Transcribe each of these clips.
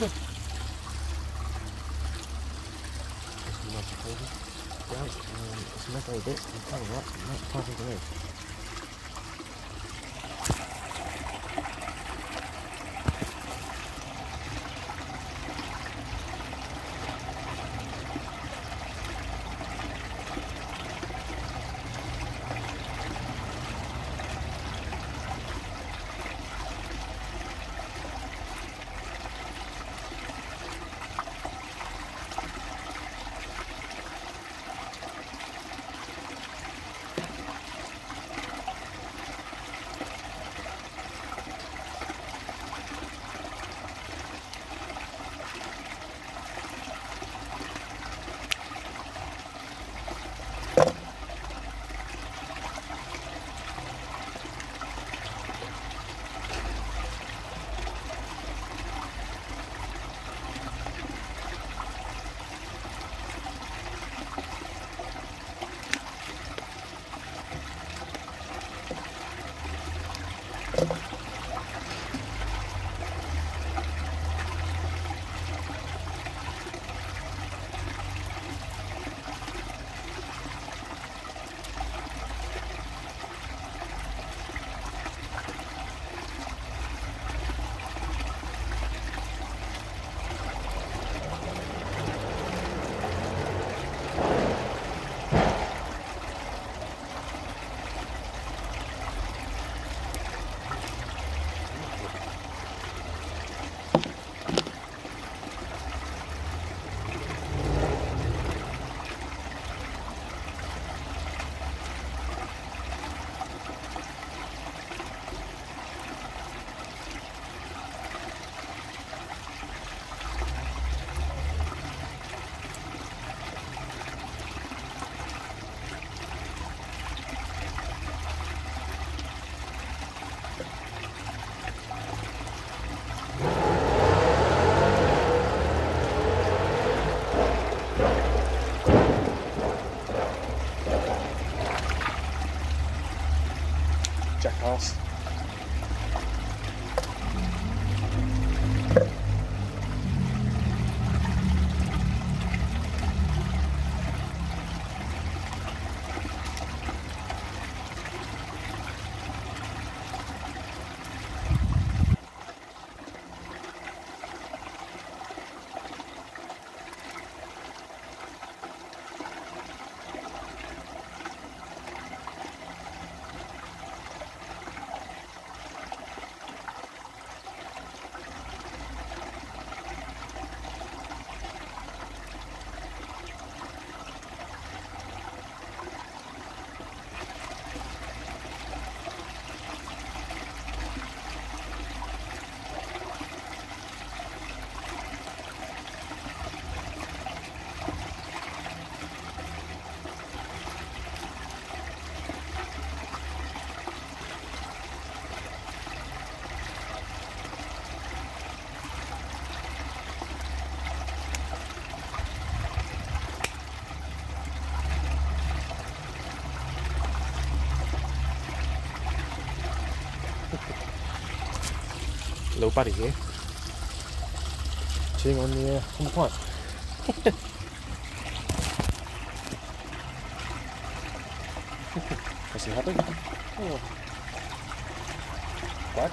Right, um, it's not very bit. I'm telling you what, not talking to me. Jackass. Little buddy here. Chewing on the, uh, on the pipe. Is he happy? Oh.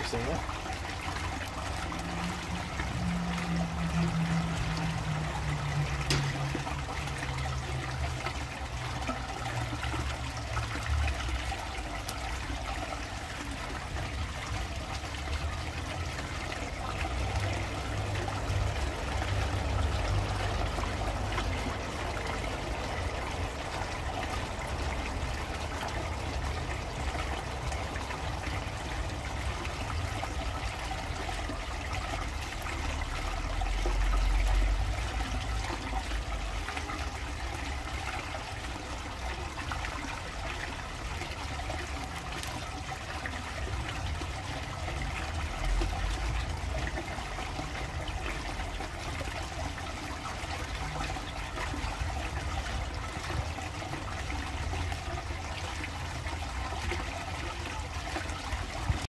See that.